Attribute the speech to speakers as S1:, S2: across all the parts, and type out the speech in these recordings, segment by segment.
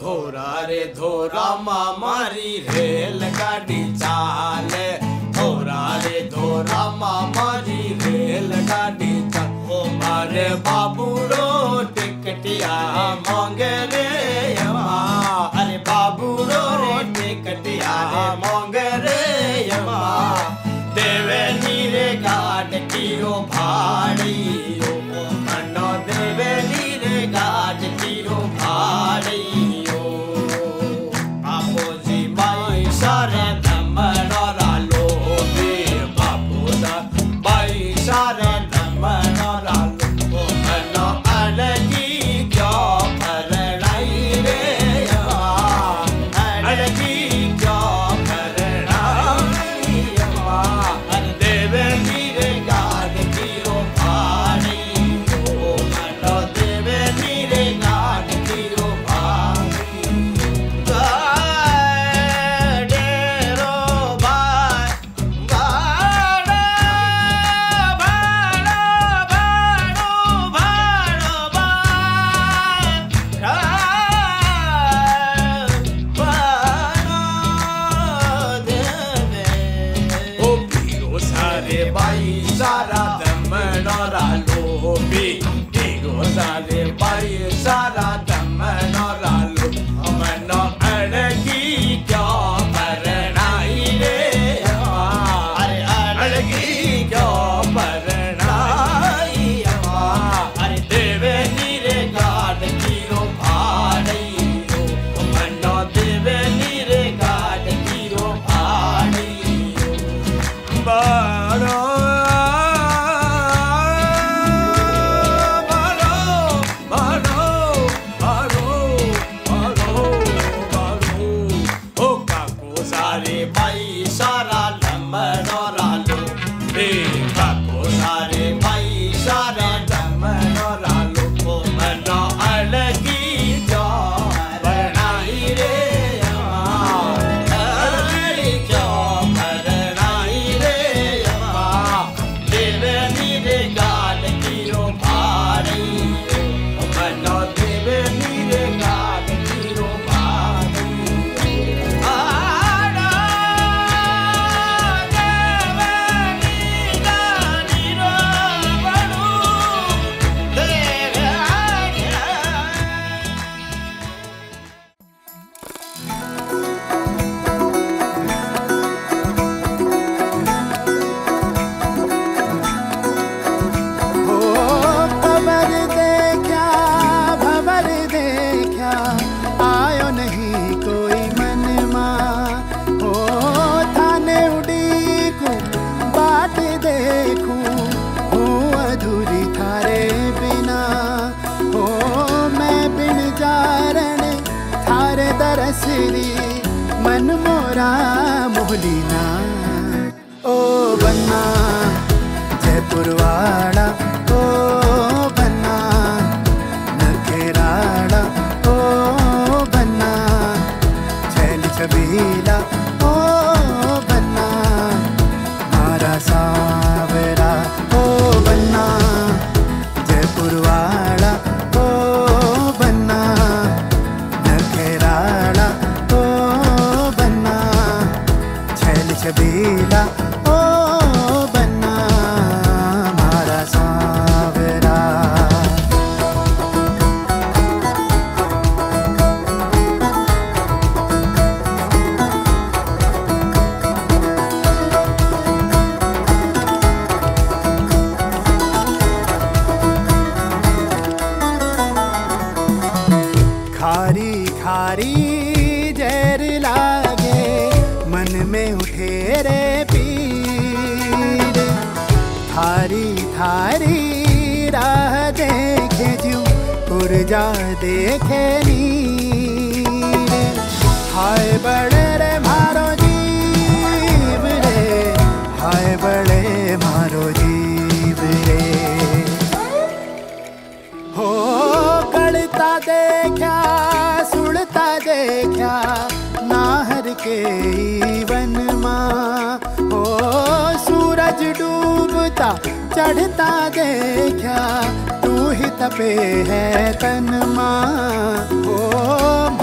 S1: धोरा रे धोरा मामारी रेल गाड़ी चाल। धोरा रे धोरा मामारी रेल गाड़ी चाल। ओ मारे बाबू रो टिकटिया मांगे रे Digo, sale, pari, sala, देखे जू पुरजा देखे हाय बड़े रे मारो जीव रे, हाय बड़े मारो जीव रे। हो कड़ता देखा सुनता देखा, नाहर के वन माँ। हो सूरज डूबता, चढ़ता देखा तपे है तन माँ ओ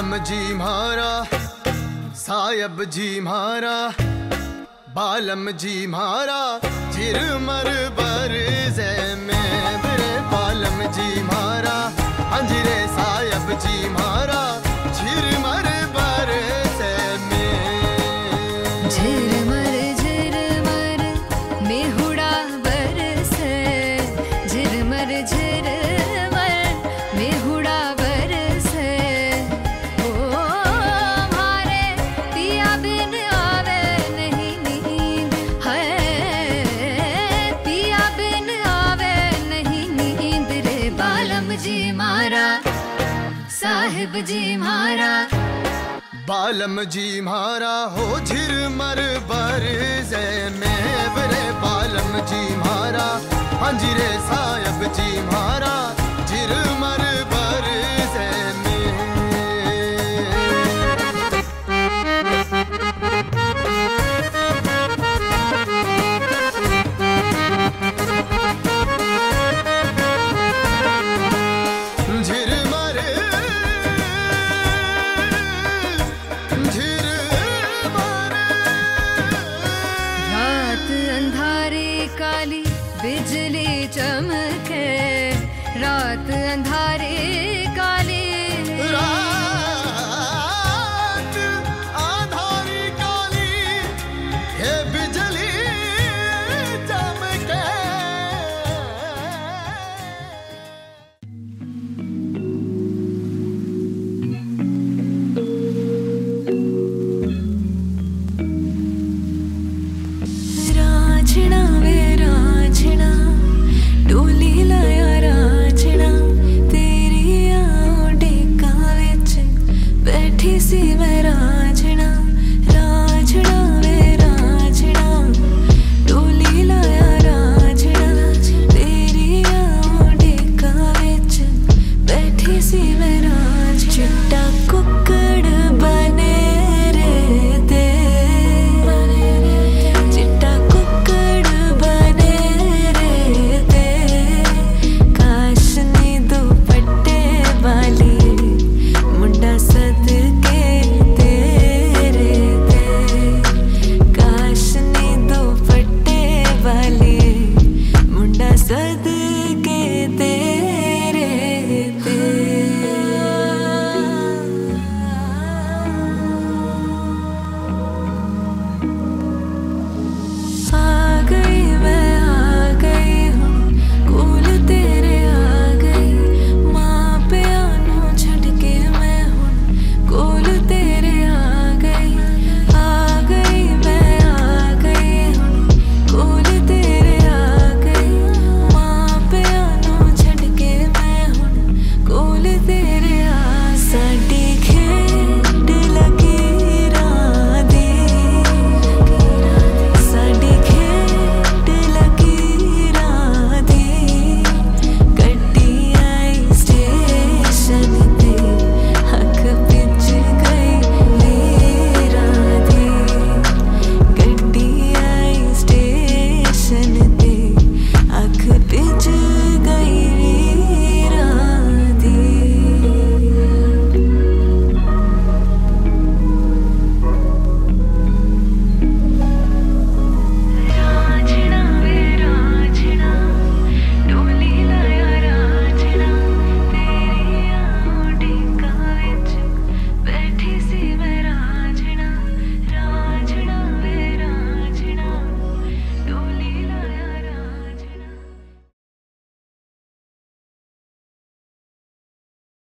S2: आलम जी मारा, सायब जी मारा, बालम जी म्हारा झिरमर बर में बालम जी म्हारा अंजरे सायब जी मारा।
S3: साहिब जी मारा
S2: बालम जी मारा हो झिरमर मर में बरे बालम जी मारा हंजरे हाँ
S4: साहिब जी मारा झिर मर padaku